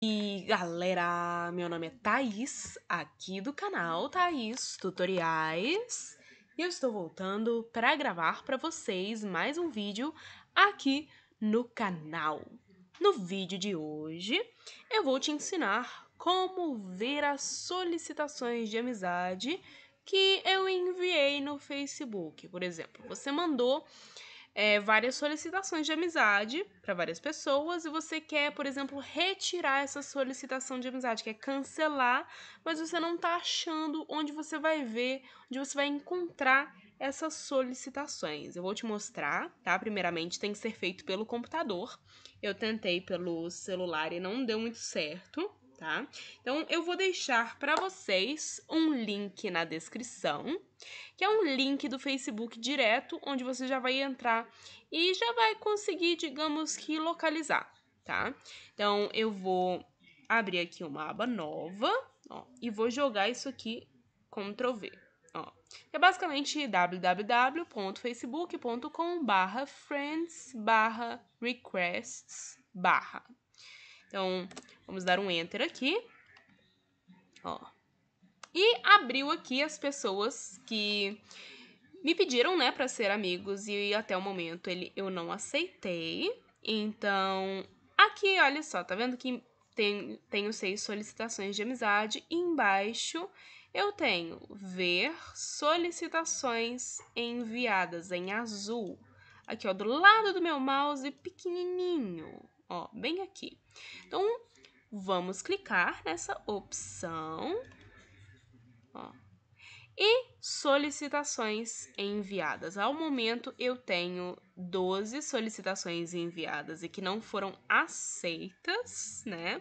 E galera, meu nome é Thaís, aqui do canal Thaís Tutoriais, e eu estou voltando para gravar para vocês mais um vídeo aqui no canal. No vídeo de hoje, eu vou te ensinar como ver as solicitações de amizade que eu enviei no Facebook. Por exemplo, você mandou é, várias solicitações de amizade para várias pessoas e você quer, por exemplo, retirar essa solicitação de amizade, quer cancelar, mas você não está achando onde você vai ver, onde você vai encontrar essas solicitações. Eu vou te mostrar, tá? Primeiramente, tem que ser feito pelo computador. Eu tentei pelo celular e não deu muito certo tá? Então, eu vou deixar para vocês um link na descrição, que é um link do Facebook direto, onde você já vai entrar e já vai conseguir, digamos que, localizar, tá? Então, eu vou abrir aqui uma aba nova, ó, e vou jogar isso aqui Ctrl V, ó. É basicamente www.facebook.com barra friends barra requests barra então, vamos dar um enter aqui. Ó. E abriu aqui as pessoas que me pediram, né, para ser amigos e até o momento ele, eu não aceitei. Então, aqui, olha só, tá vendo que tem, tenho seis solicitações de amizade e embaixo eu tenho ver solicitações enviadas em azul. Aqui, ó, do lado do meu mouse, pequenininho ó, bem aqui. Então, vamos clicar nessa opção, ó, e solicitações enviadas. Ao momento, eu tenho 12 solicitações enviadas e que não foram aceitas, né?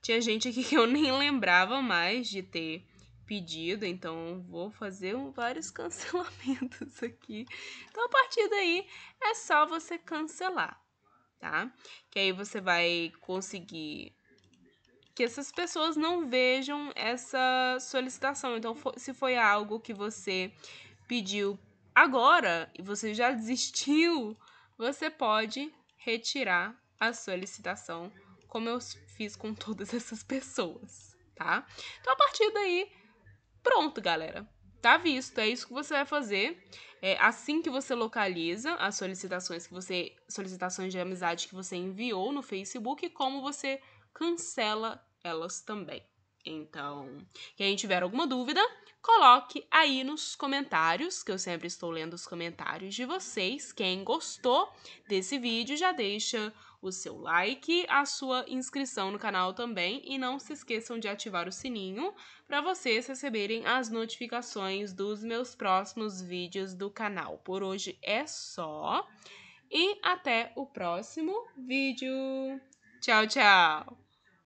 Tinha gente aqui que eu nem lembrava mais de ter pedido, então vou fazer vários cancelamentos aqui. Então, a partir daí, é só você cancelar tá? Que aí você vai conseguir que essas pessoas não vejam essa solicitação. Então, se foi algo que você pediu agora e você já desistiu, você pode retirar a solicitação, como eu fiz com todas essas pessoas, tá? Então, a partir daí, pronto, galera. Tá visto, é isso que você vai fazer. É, assim que você localiza as solicitações que você solicitações de amizade que você enviou no Facebook, como você cancela elas também. Então, quem tiver alguma dúvida, coloque aí nos comentários, que eu sempre estou lendo os comentários de vocês. Quem gostou desse vídeo já deixa o seu like, a sua inscrição no canal também e não se esqueçam de ativar o sininho para vocês receberem as notificações dos meus próximos vídeos do canal. Por hoje é só e até o próximo vídeo. Tchau, tchau!